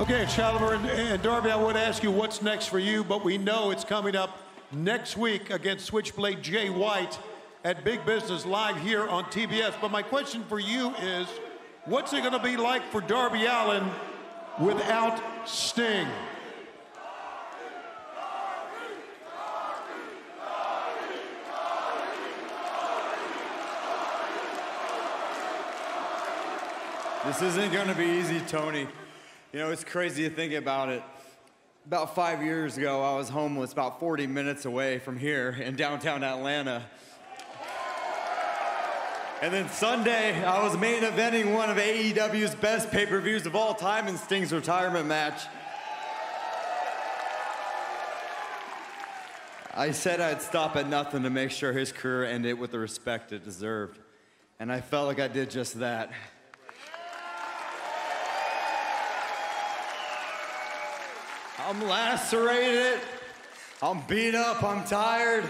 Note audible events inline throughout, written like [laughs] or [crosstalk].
Okay, Shalimer and, and Darby, I would ask you what's next for you, but we know it's coming up next week against Switchblade Jay White at Big Business Live here on TBS. But my question for you is, what's it going to be like for Darby Allin without Sting? This isn't gonna be easy, Tony. You know, it's crazy to think about it. About five years ago, I was homeless about 40 minutes away from here in downtown Atlanta. And then Sunday, I was main eventing one of AEW's best pay per views of all time in Sting's retirement match. I said I'd stop at nothing to make sure his career ended with the respect it deserved. And I felt like I did just that. I'm lacerated. I'm beat up. I'm tired.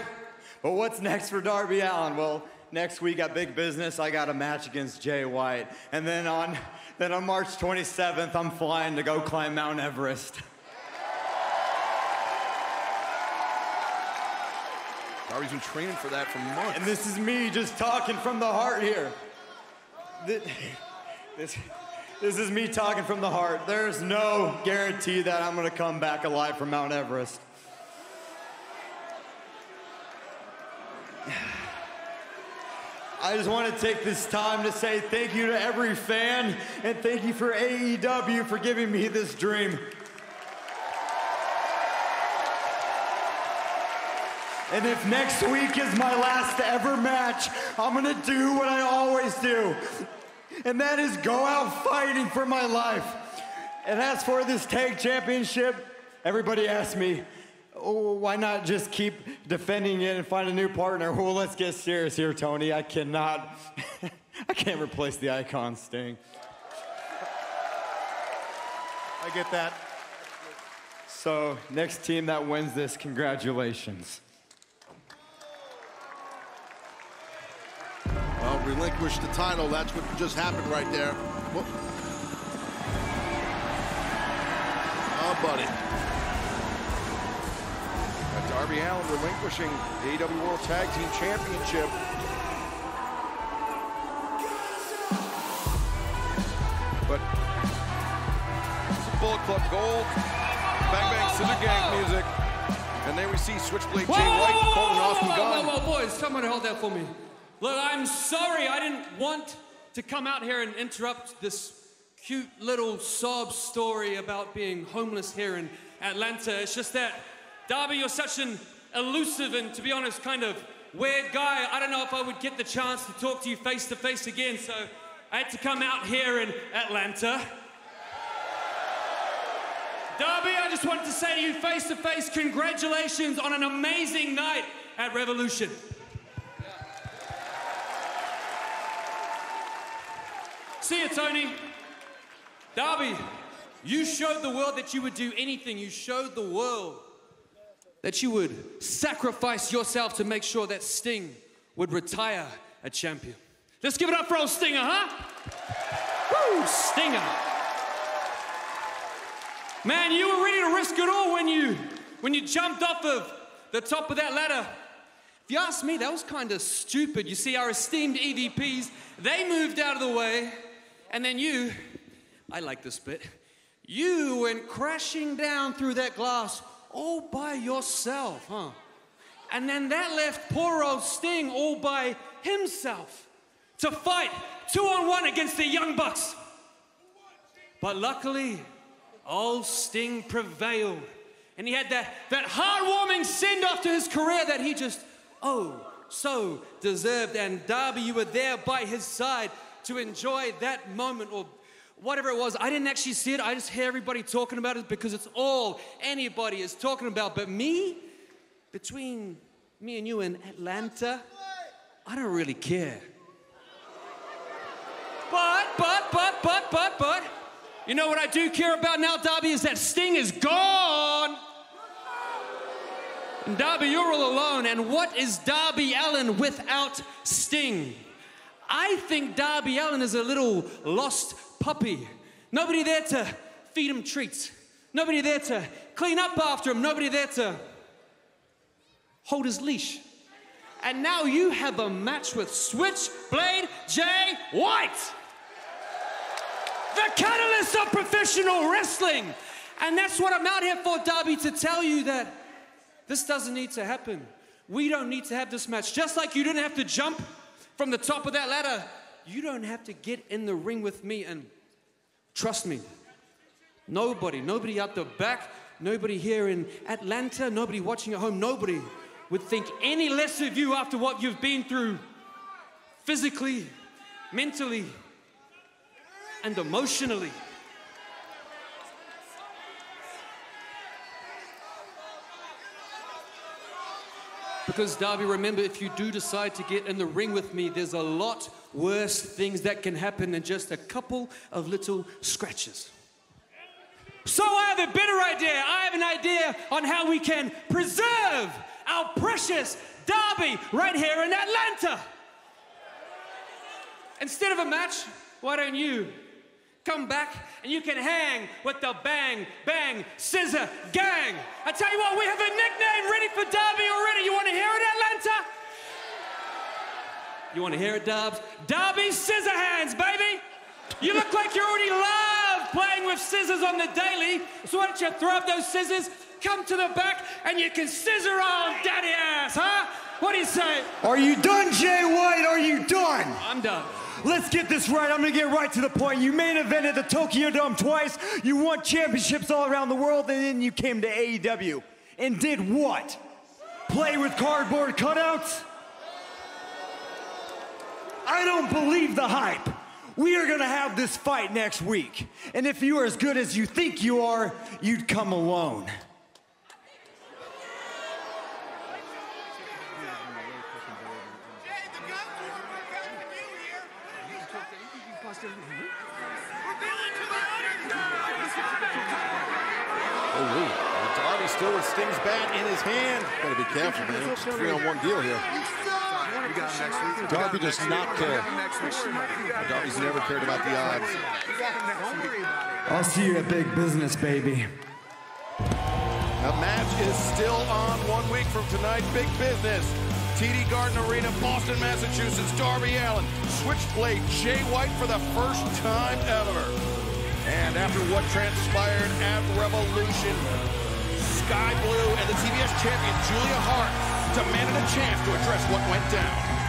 But what's next for Darby Allin? Well, next week at Big Business, I got a match against Jay White. And then on, then on March 27th, I'm flying to go climb Mount Everest. Darby's been training for that for months. And this is me just talking from the heart here. [laughs] This, this, this is me talking from the heart. There's no guarantee that I'm gonna come back alive from Mount Everest. [sighs] I just want to take this time to say thank you to every fan and thank you for AEW for giving me this dream. And if next week is my last ever match, I'm gonna do what I always do. And that is go out fighting for my life. And as for this tag championship, everybody asks me, oh, why not just keep defending it and find a new partner? [laughs] Well, let's get serious here, Tony. I cannot, [laughs] I can't replace the icon Sting. I get that. So, next team that wins this, congratulations. Relinquish the title. That's what just happened right there. Oh, buddy. Uh, Darby Allin relinquishing the AEW World Tag Team Championship. But Bullet Club Gold, Bang Bang Scissor Gang music. And then we see Switchblade Jay White whoa, off the whoa. Whoa, whoa, boys, somebody hold that for me. Look, I'm sorry. I didn't want to come out here and interrupt this cute little sob story about being homeless here in Atlanta. It's just that, Darby, you're such an elusive and, to be honest, kind of weird guy. I don't know if I would get the chance to talk to you face to face again, so I had to come out here in Atlanta. Darby, I just wanted to say to you face to face, congratulations on an amazing night at Revolution. See you, Tony. Darby, you showed the world that you would do anything. You showed the world that you would sacrifice yourself to make sure that Sting would retire a champion. Let's give it up for old Stinger, huh? Woo, Stinger. Man, you were ready to risk it all when you when you jumped off of the top of that ladder. If you ask me, that was kind of stupid. You see, our esteemed EVPs, they moved out of the way, and then you, I like this bit, you went crashing down through that glass all by yourself, huh? And then that left poor old Sting all by himself to fight two on one against the Young Bucks. But luckily, old Sting prevailed. And he had that, that heartwarming send off to his career that he just, oh, so deserved. And Darby, you were there by his side to enjoy that moment or whatever it was. I didn't actually see it. I just hear everybody talking about it because it's all anybody is talking about. But me, between me and you in Atlanta, I don't really care. But, but, but, but, but, but, you know what I do care about now, Darby, is that Sting is gone. And Darby, you're all alone. And what is Darby Allin without Sting? I think Darby Allin is a little lost puppy. Nobody there to feed him treats. Nobody there to clean up after him. Nobody there to hold his leash. And now you have a match with Switchblade Jay White, the catalyst of professional wrestling. And that's what I'm out here for, Darby, to tell you that this doesn't need to happen. We don't need to have this match. Just like you didn't have to jump from the top of that ladder, you don't have to get in the ring with me. And trust me, nobody, nobody out the back, nobody here in Atlanta, nobody watching at home, nobody would think any less of you after what you've been through physically, mentally, and emotionally. Because, Darby, remember, if you do decide to get in the ring with me, there's a lot worse things that can happen than just a couple of little scratches. So, I have a better idea. I have an idea on how we can preserve our precious Darby right here in Atlanta. Instead of a match, why don't you come back and you can hang with the Bang Bang Scissor Gang? I tell you what, we have a nickname ready for Darby already. You want to hear it, Atlanta? You want to hear it, Dubs? Darby Scissor Hands, baby. You look like you already love playing with scissors on the daily. So why don't you throw up those scissors come to the back and you can scissor on daddy ass, huh? What do you say? Are you done, Jay White? Are you done? I'm done. Let's get this right. I'm gonna get right to the point. You main evented the Tokyo Dome twice. You won championships all around the world, and then you came to AEW and did what? Play with cardboard cutouts? I don't believe the hype. We are gonna have this fight next week. And if you are as good as you think you are, you'd come alone. Oh, Darby still with Sting's bat in his hand. Gotta be careful, man. It's a three on one deal here. Darby does not care. Darby's never cared about the odds. I'll see you at big business, baby. The match is still on one week from tonight. Big business. TD Garden Arena, Boston, Massachusetts. Darby Allin, Switchblade, Jay White for the first time ever. And after what transpired at Revolution, Skye Blue and the TBS champion Julia Hart demanded a chance to address what went down.